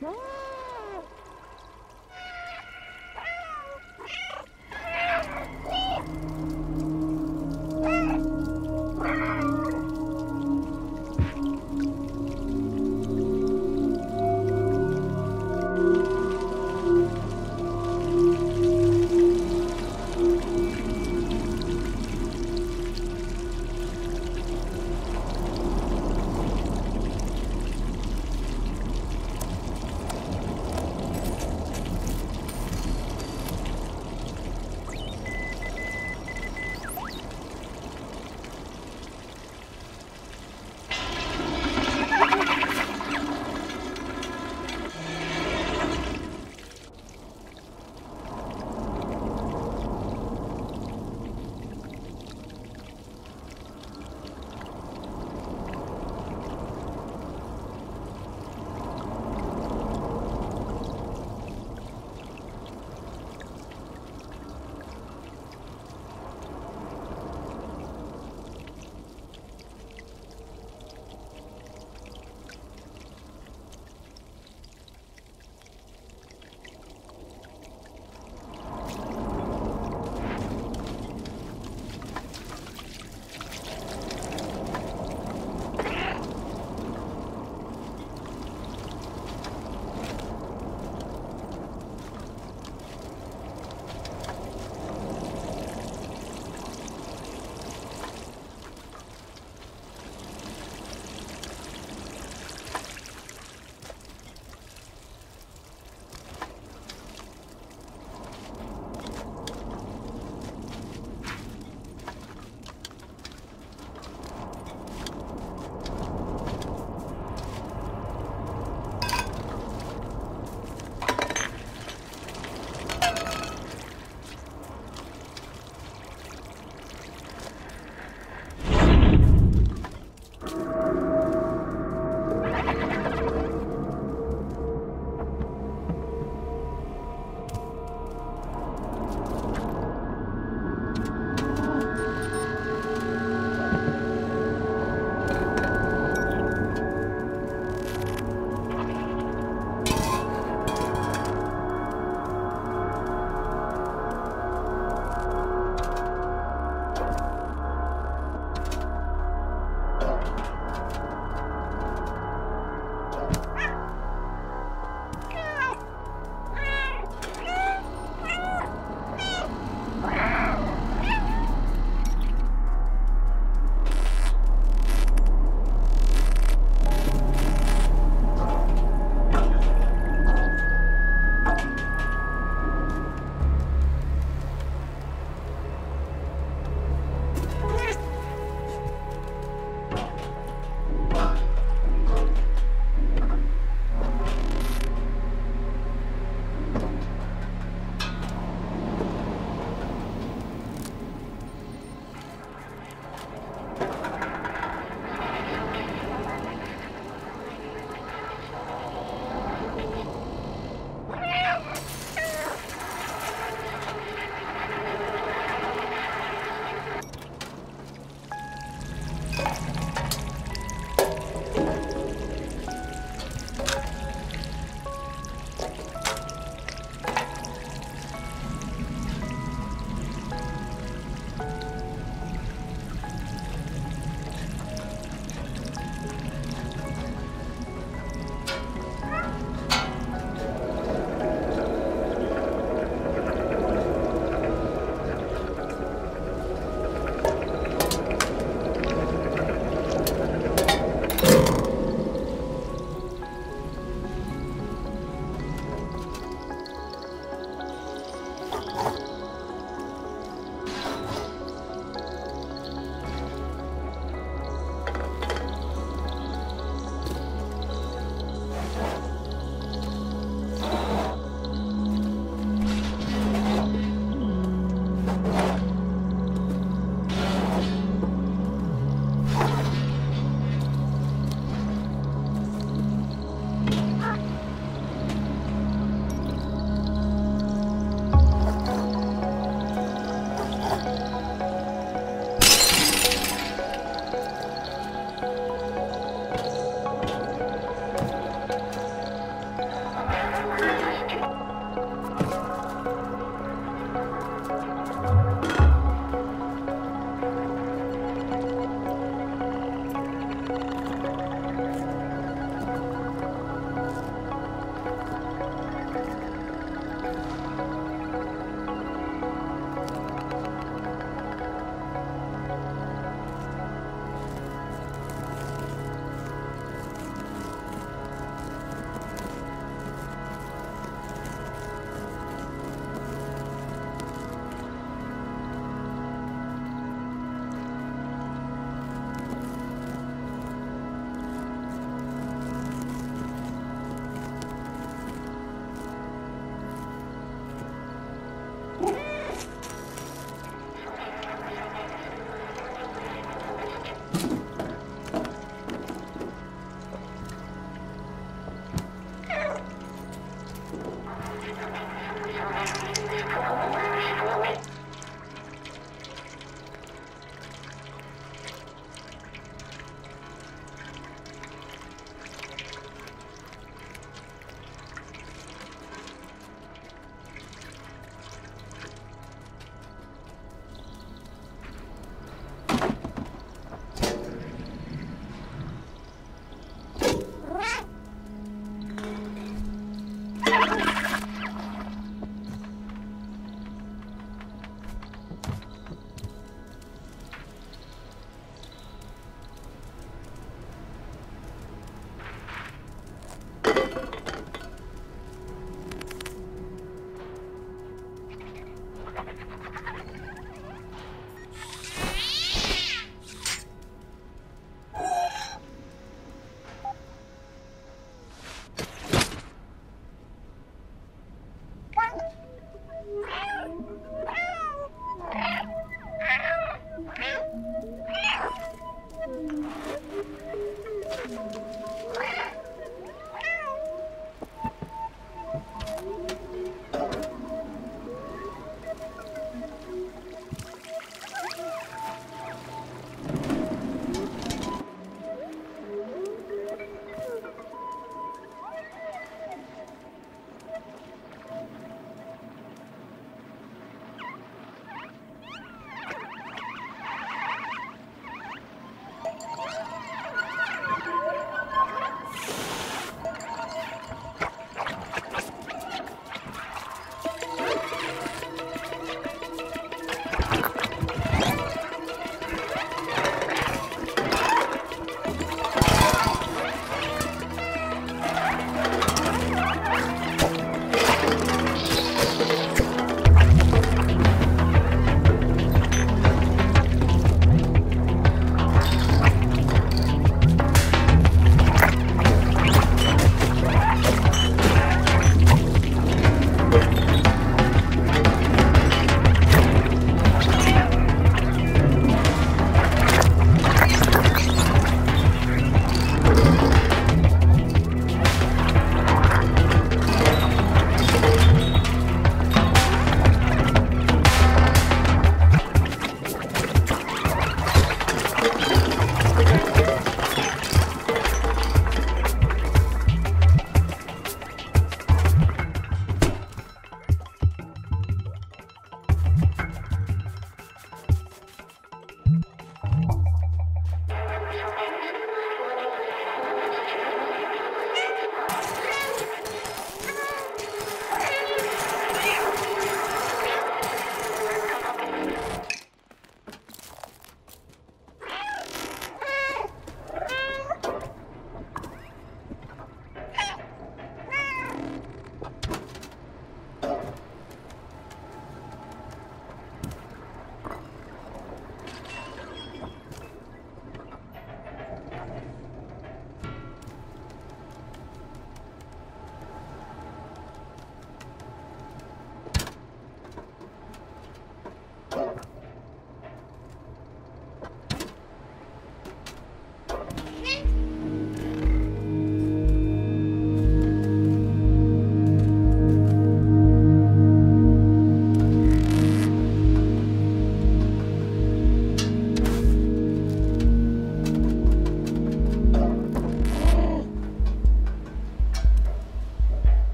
Ah!